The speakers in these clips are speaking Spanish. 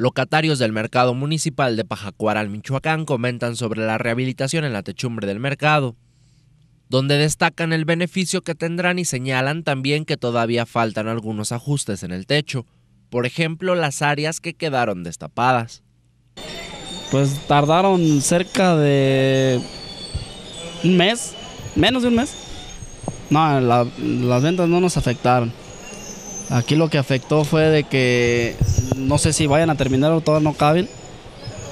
Locatarios del mercado municipal de Pajacuaral, Michoacán, comentan sobre la rehabilitación en la techumbre del mercado, donde destacan el beneficio que tendrán y señalan también que todavía faltan algunos ajustes en el techo, por ejemplo las áreas que quedaron destapadas. Pues tardaron cerca de un mes, menos de un mes. No, las ventas no nos afectaron. Aquí lo que afectó fue de que no sé si vayan a terminar o todavía no caben,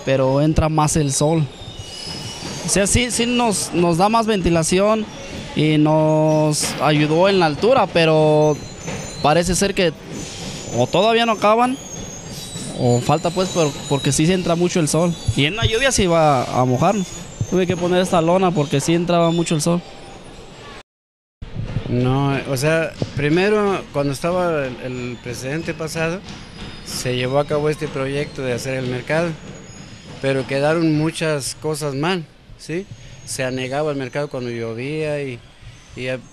pero entra más el sol. O sea, sí, sí nos, da más ventilación y nos ayudó en la altura, pero parece ser que o todavía no acaban o falta pues porque sí se entra mucho el sol. Y en la lluvia sí iba a mojarnos. Tuve que poner esta lona porque sí entraba mucho el sol. No, o sea, primero cuando estaba el, presidente pasado, se llevó a cabo este proyecto de hacer el mercado, pero quedaron muchas cosas mal, ¿sí? Se anegaba el mercado cuando llovía y,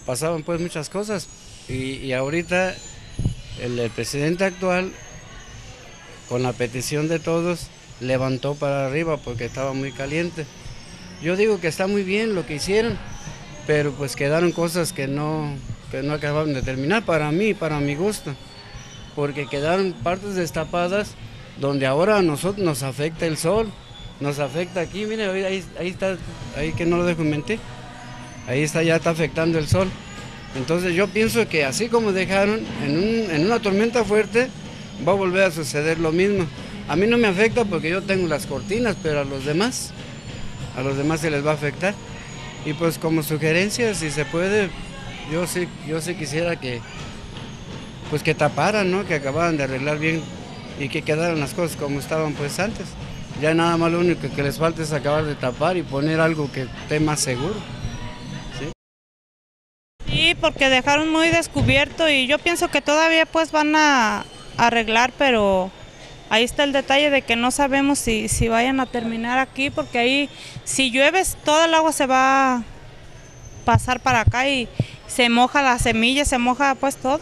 pasaban pues muchas cosas. Y, ahorita el, presidente actual, con la petición de todos, levantó para arriba porque estaba muy caliente. Yo digo que está muy bien lo que hicieron, pero pues quedaron cosas que no, que no acabaron de terminar para mí, para mi gusto, porque quedaron partes destapadas donde ahora a nosotros nos afecta el sol, nos afecta aquí, mire, ahí, ahí está, ahí que no lo dejo mentir, ahí está, ya está afectando el sol. Entonces yo pienso que así como dejaron, en, en una tormenta fuerte va a volver a suceder lo mismo. A mí no me afecta porque yo tengo las cortinas, pero a los demás, a los demás se les va a afectar. Y pues como sugerencia, si se puede, yo sí, yo sí quisiera que, pues que taparan, ¿no? Que acabaran de arreglar bien y que quedaran las cosas como estaban pues antes. Ya nada más lo único que les falta es acabar de tapar y poner algo que esté más seguro. ¿sí? porque dejaron muy descubierto y yo pienso que todavía pues van a arreglar, pero ahí está el detalle de que no sabemos si, si vayan a terminar aquí, porque ahí si llueves todo el agua se va a pasar para acá y se moja la semilla, se moja pues todo.